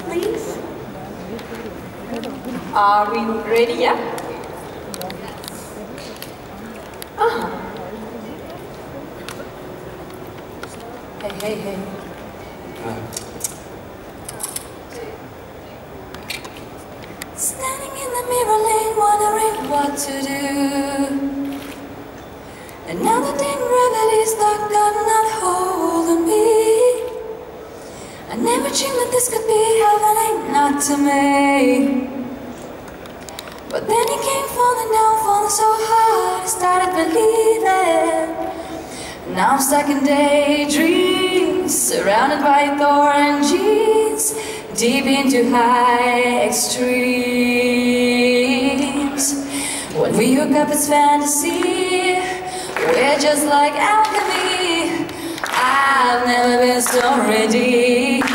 please? Are we ready? Yeah? I never dreamed that this could be happening, not to me. But then it came falling down, falling so hard, I started believing. Now I'm stuck in daydreams, surrounded by thorn jeans, deep into high extremes. When we hook up, it's fantasy. We're just like alchemy. I've never been so ready.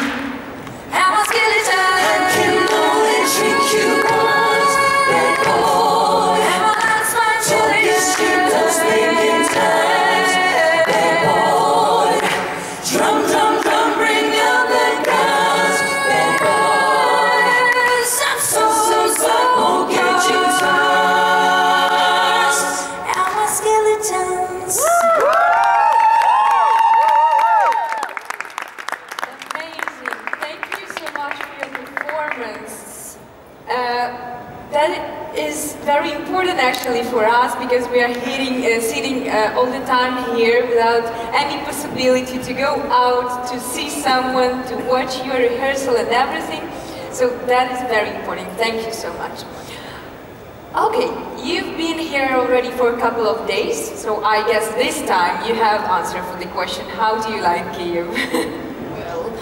Uh, all the time here without any possibility to go out to see someone, to watch your rehearsal and everything. So that is very important. Thank you so much. Okay, you've been here already for a couple of days, so I guess this time you have answer for the question, how do you like Kiev? Well,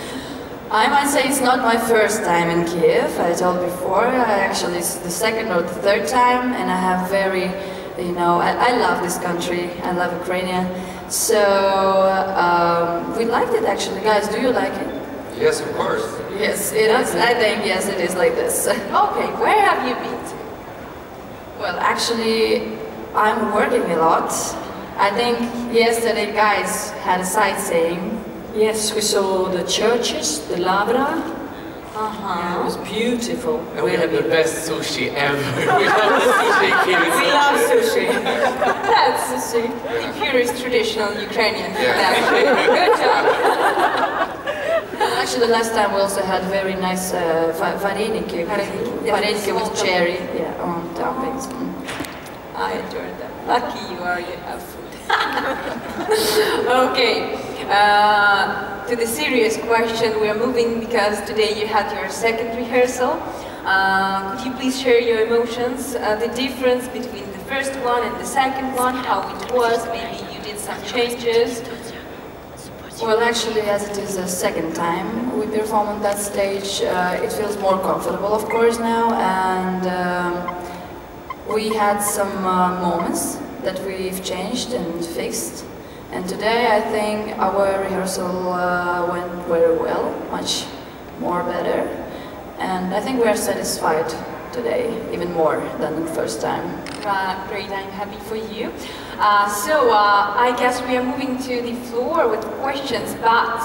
I might say it's not my first time in Kiev. I told before, I actually it's the second or the third time, and I have very, you know, I, I love this country. I love Ukraine. So um, we liked it actually, guys. Do you like it? Yes, of course. Yes, it is. I think yes, it is like this. okay, where have you been to? Well, actually, I'm working a lot. I think yesterday, guys had a sightseeing. Yes, we saw the churches, the Lavra. Uh-huh. It was beautiful. And we had the best sushi ever. we love sushi, kids. We love sushi. That's sushi. the purest traditional Ukrainian Yeah. Good job. Actually, the last time we also had very nice uh, va- vareniki, Vareniki, yes, vareniki with cherry, yeah, on toppings. Mm. I enjoyed that. Lucky you are, you have food. okay, uh, to the serious question, we are moving because today you had your second rehearsal. Uh, could you please share your emotions, uh, the difference between the first one and the second one, how it was, maybe you did some changes? Well, actually, as it is the second time we perform on that stage, uh, it feels more comfortable, of course, now, and um, we had some uh, moments that we've changed and fixed. And today, I think our rehearsal uh, went very well, much more better, and I think we are satisfied today, even more than the first time. Uh, great, I'm happy for you. Uh, so uh, I guess we are moving to the floor with questions, but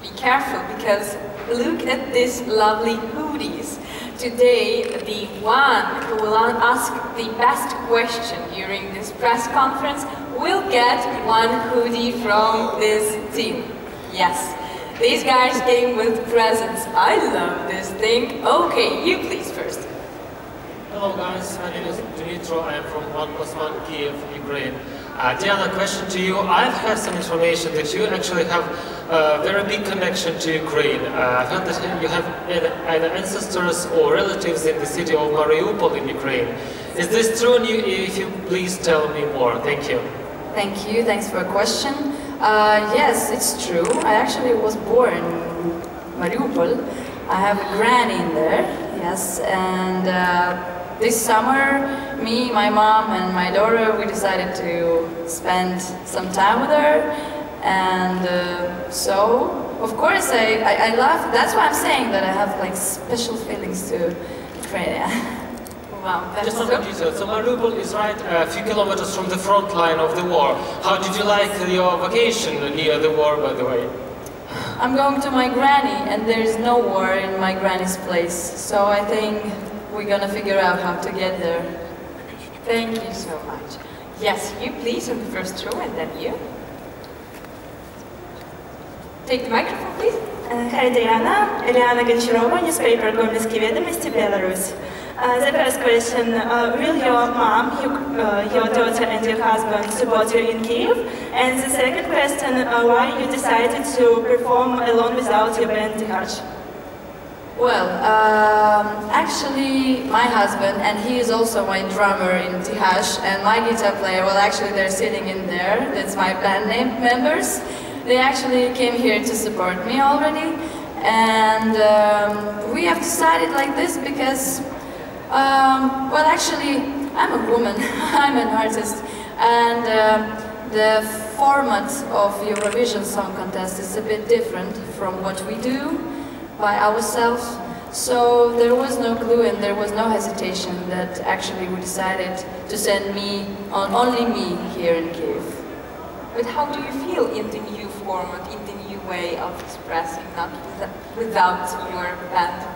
be careful because look at these lovely hoodies. Today, the one who will ask the best question during this press conference will get one hoodie from this team. Yes, these guys came with presents. I love this thing. Okay, you please first. Hello guys, my name is Dmitro, I am from One Plus One Kiev, Ukraine. Uh, Diana, question to you. I've heard some information that you actually have a very big connection to Ukraine. Uh, I've heard that you have either ancestors or relatives in the city of Mariupol in Ukraine. Is this true? If you please tell me more. Thank you. Thank you, thanks for a question. Uh, yes, it's true. I actually was born in Mariupol. I have a granny in there, yes, and uh, this summer, me, my mom, and my daughter, we decided to spend some time with her, and uh, so, of course, I, I, I love, that's why I'm saying that I have like special feelings to Ukraine. Wow, Just so some details. So Mariupol is right uh, a few kilometers from the front line of the war. How did you like your vacation near the war, by the way? I'm going to my granny, and there's no war in my granny's place. So I think we're gonna figure out how to get there. Thank you so much. Yes, you please on the first row and then you. Take the microphone, please. Uh, Hi, Diana. Eliana Goncharova, newspaper Gomelsky Vedomosti, Belarus. Uh, the first question, uh, will your mom, you, uh, your daughter and your husband support you in Kiev? And the second question, uh, why you decided to perform alone without your band Dihaj? Well, um, actually, my husband, and he is also my drummer in Dihaj, and my guitar player, well, actually, they're sitting in there. That's my band name members. They actually came here to support me already, and um, we have decided like this because, um, well, actually, I'm a woman, I'm an artist, and uh, the format of Eurovision Song Contest is a bit different from what we do by ourselves. So there was no clue and there was no hesitation that actually we decided to send me, on only me, here in Kiev. But how do you feel in the new format, in the new way of expressing, not without your band?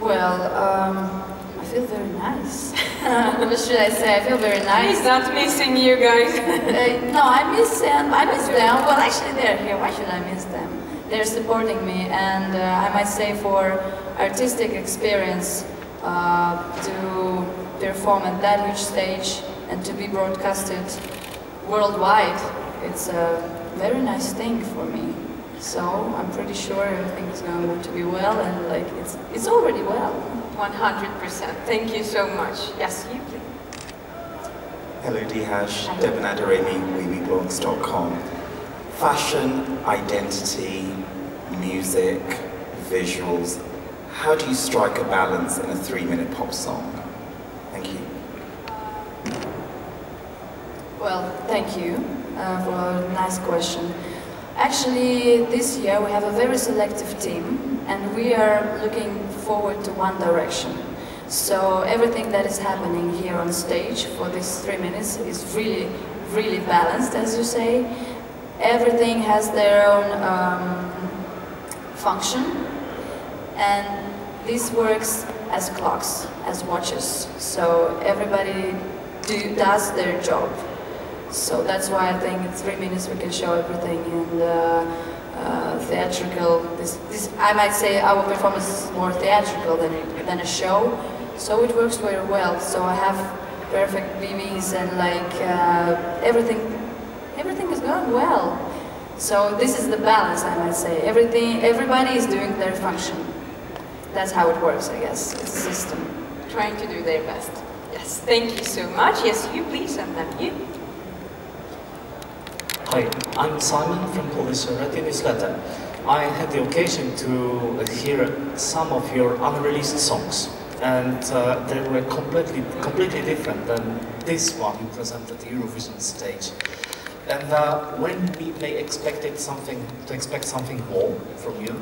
Well, um, feel very nice. what should I say? I feel very nice. He's not missing you guys. uh, no, I miss them. I miss them. Well, actually, they're here. Why should I miss them? They're supporting me, and uh, I might say for artistic experience uh, to perform at that huge stage and to be broadcasted worldwide, it's a very nice thing for me. So I'm pretty sure everything is going to be well, and like it's it's already well. 100%. Thank you so much. Yes, you please. Hello, Dihaj. Debonair Deremi, wiwibloggs.com. Fashion, identity, music, visuals. How do you strike a balance in a three-minute pop song? Thank you. Well, thank you uh, for a nice question. Actually, this year we have a very selective team and we are looking forward to one direction. So everything that is happening here on stage for these three minutes is really, really balanced, as you say. Everything has their own um, function and this works as clocks, as watches. So everybody do, does their job. So that's why I think in three minutes we can show everything in the uh, theatrical. This, this, I might say our performance is more theatrical than, than a show. So it works very well. So I have perfect BBs and like uh, everything, everything is going well. So this is the balance, I might say. Everything, everybody is doing their function. That's how it works, I guess. It's a system. Trying to do their best. Yes, thank you so much. Yes, you please, and then you. Hi, I'm Simon from Polish Radio Newsletter. I had the occasion to hear some of your unreleased songs, and uh, they were completely, completely different than this one you presented the Eurovision stage. And uh, when we may expected something to expect something more from you,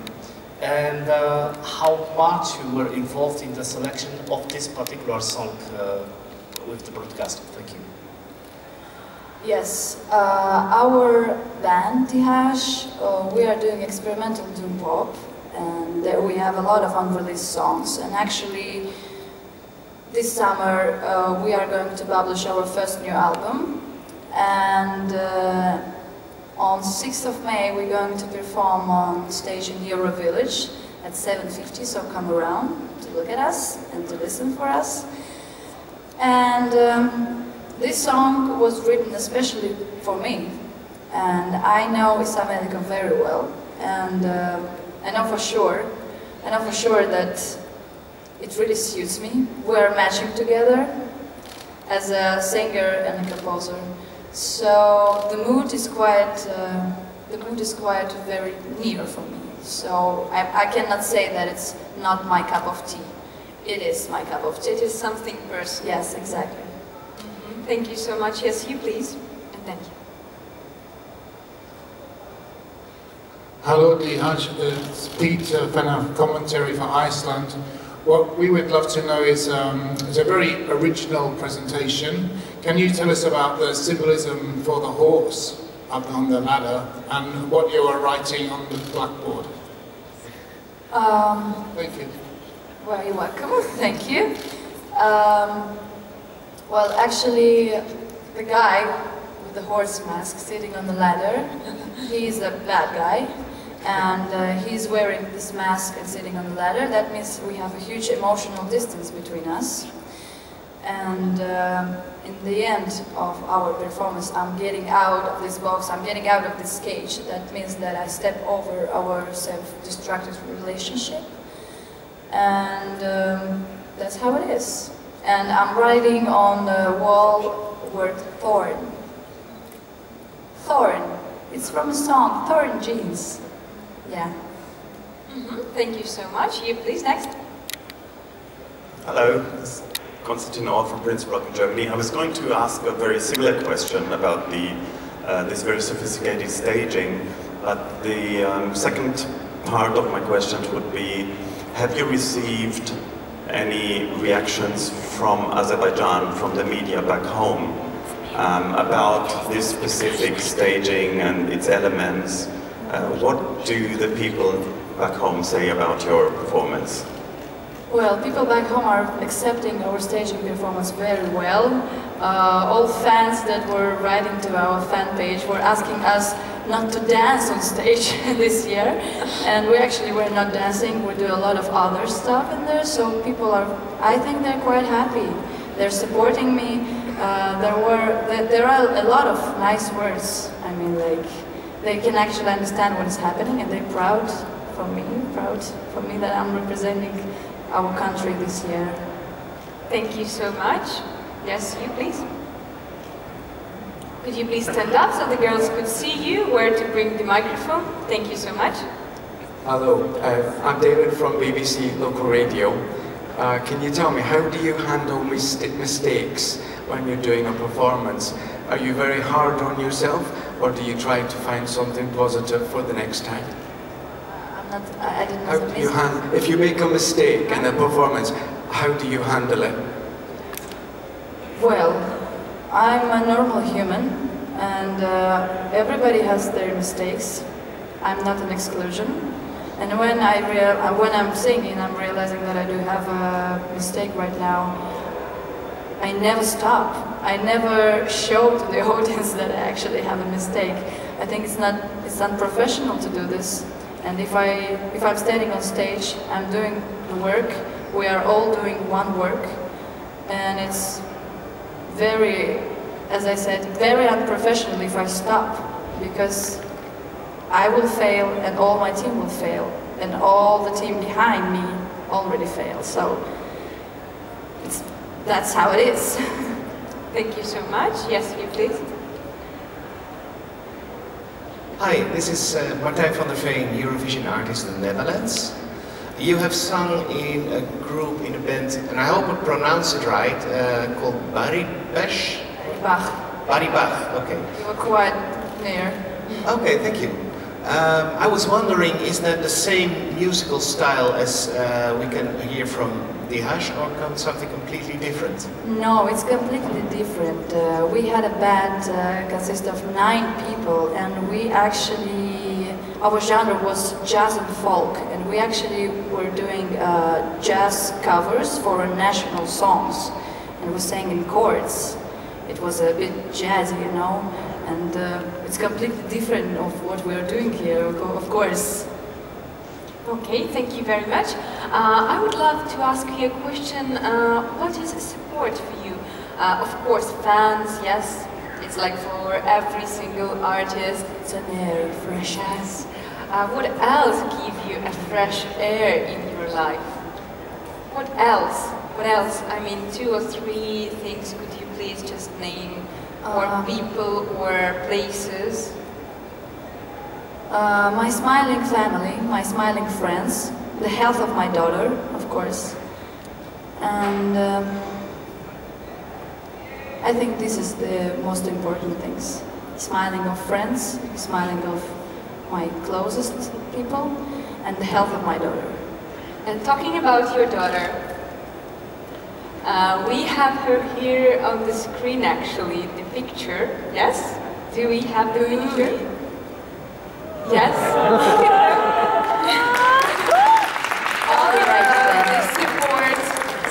and uh, how much you were involved in the selection of this particular song uh, with the broadcast. Thank you. Yes, uh, our band, Dihaj, uh, we are doing experimental doom pop, and there we have a lot of unreleased songs. And actually, this summer uh, we are going to publish our first new album, and uh, on 6th of May we're going to perform on stage in Euro Village at 7.50, so come around to look at us and to listen for us. And um, this song was written especially for me, and I know Isa Melikov very well, and uh, I know for sure, I know for sure that it really suits me. We're matching together as a singer and a composer, so the mood is quite, uh, the mood is quite very near for me. So I, I cannot say that it's not my cup of tea. It is my cup of tea. It is something personal. Yes, exactly. Thank you so much. Yes, you please. And thank you. Hello, Dihaj. It's Pete uh, Fenner, commentary for Iceland. What we would love to know is, um, it's a very original presentation. Can you tell us about the symbolism for the horse? up on the ladder and what you are writing on the blackboard. Um, Thank you. Well, you're welcome. Thank you. Um, well, actually, the guy with the horse mask sitting on the ladder, he's a bad guy. And uh, he's wearing this mask and sitting on the ladder. That means we have a huge emotional distance between us. And um in the end of our performance, I'm getting out of this box, I'm getting out of this cage. That means that I step over our self-destructive relationship and um, that's how it is. And I'm writing on the wall word thorn. Thorn. It's from a song, Thorn Jeans. Yeah. Mhm. Thank you so much. You, please, next. Hello, this is Konstantin Orr from Prinzbrock in Germany. I was going to ask a very similar question about the, uh, this very sophisticated staging, but the um, second part of my question would be, have you received any reactions from Azerbaijan, from the media back home, um, about this specific staging and its elements? Uh, what do the people back home say about your performance? Well, people back home are accepting our staging performance very well. Uh, all fans that were writing to our fan page were asking us not to dance on stage this year, and we actually were not dancing. We do a lot of other stuff in there, so people are. I think they're quite happy. They're supporting me. Uh, there were there, there are a lot of nice words. I mean, like they can actually understand what is happening, and they're proud for me, proud for me that I'm representing our country this year. Thank you so much. Yes, you please. Could you please stand up so the girls could see you, where to bring the microphone? Thank you so much. Hello, uh, I'm David from BBC Local Radio. Uh, can you tell me, how do you handle mista- mistakes when you're doing a performance? Are you very hard on yourself, or do you try to find something positive for the next time? I'm not, I, I didn't How do you if you make a mistake in a performance, how do you handle it? Well, I'm a normal human, and uh, everybody has their mistakes. I'm not an exclusion. And when I real, uh, when I'm singing, I'm realizing that I do have a mistake right now. I never stop. I never show to the audience that I actually have a mistake. I think it's not it's unprofessional to do this. And if I if I'm standing on stage, I'm doing the work. We are all doing one work, and it's very, as I said, very unprofessional if I stop because I will fail and all my team will fail and all the team behind me already failed. So it's, that's how it is. Thank you so much. Yes, you please. Hi, this is uh, Martijn van der Veen, Eurovision artist in the Netherlands. You have sung in a group, in a band, and I hope I pronounce it right, uh, called Baribash? Bach. Baribach, okay. You were quite near. Okay, thank you. Um, I was wondering, is that the same musical style as uh, we can hear from Dihaj, or come something completely different? No, it's completely different. Uh, we had a band uh, consist of nine people, and we actually our genre was jazz and folk, and we actually were doing uh, jazz covers for national songs, and we sang in chords. It was a bit jazzy, you know, and uh, it's completely different of what we are doing here, of course. Okay, thank you very much. Uh, I would love to ask you a question. Uh, what is support for you? Uh, of course, fans, yes. It's like for every single artist, it's an air, fresh ass. Uh, what else give you a fresh air in your life? What else? What else? I mean, two or three things could you please just name? Or Uh, people or places? Uh, my smiling family, my smiling friends, the health of my daughter, of course, and um, I think this is the most important things. Smiling of friends, smiling of my closest people, and the health of my daughter. And talking about your daughter, uh, we have her here on the screen actually, the picture. Yes? Do we have the picture? Yes? All right, support.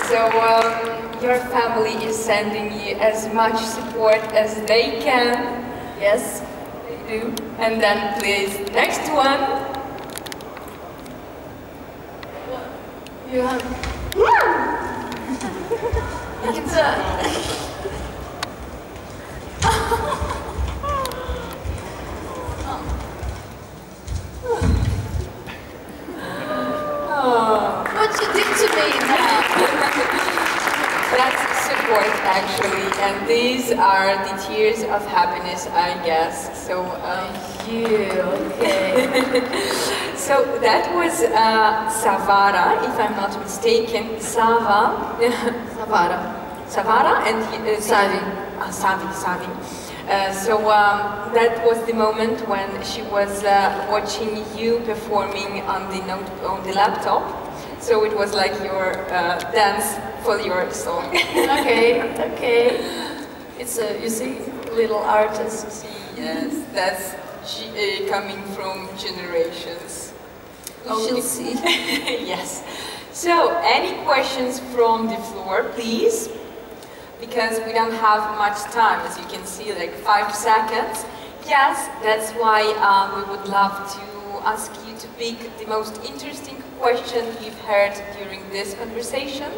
So um, your family is sending you as much support as they can. Yes, they do. And then please, next one. You have. it's a. actually, and these are the tears of happiness, I guess. So, um, you, okay. so that was uh, Savara, if I'm not mistaken. Sava, Savara. Savara and uh, Savi. Ah, Savi, Savi. Uh, so um, that was the moment when she was uh, watching you performing on the note on the laptop. So it was like your uh, dance for your song. okay, okay. It's a, you see, little artist. yes, that's she, uh, coming from generations. We shall see. yes. So, any questions from the floor, please? Because we don't have much time, as you can see, like five seconds. Yes, that's why uh, we would love to ask you to pick the most interesting question you've heard during this conversation,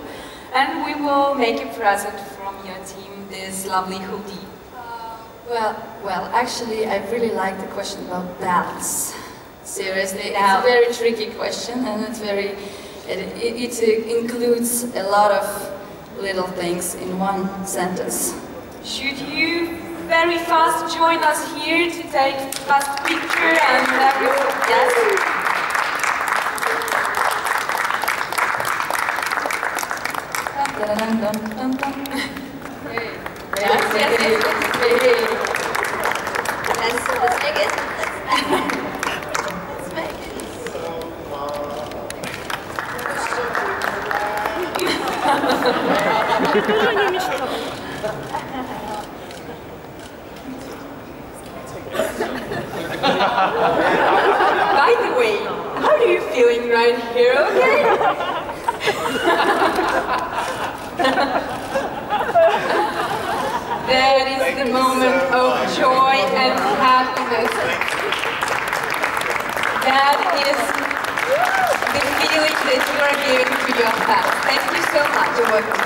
and we will make a present from your team this lovely hoodie. Uh, well, well, actually, I really like the question about balance. Seriously, Now- it's a very tricky question, and it's very, it, it, it includes a lot of little things in one sentence. Should you very fast join us here to take fast picture and everything? Yes. Yes, yes, yes, yes. Let's make it. Let's make it. By the way, how are you feeling right here, okay? that is the moment of joy and happiness. That is the feeling that you are giving to your fans. Thank you so much.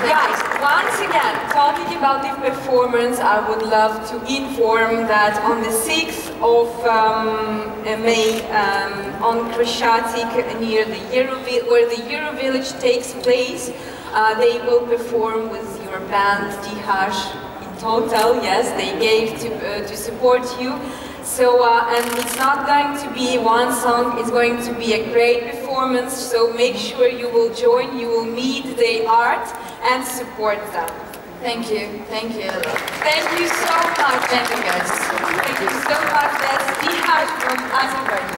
Guys, once again, talking about the performance, I would love to inform that on the 6th of um, May um, on Khreshchatyk near the Euro where the Euro Village takes place, uh, they will perform with your band Dihaj in total. Yes, they gave to, uh, to support you. So, uh, and it's not going to be one song, it's going to be a great performance, so make sure you will join, you will meet the art and support them. Thank you, thank you. Thank you so much. Thank you guys. Thank you so much. That's Dihaj from Azerbaijan.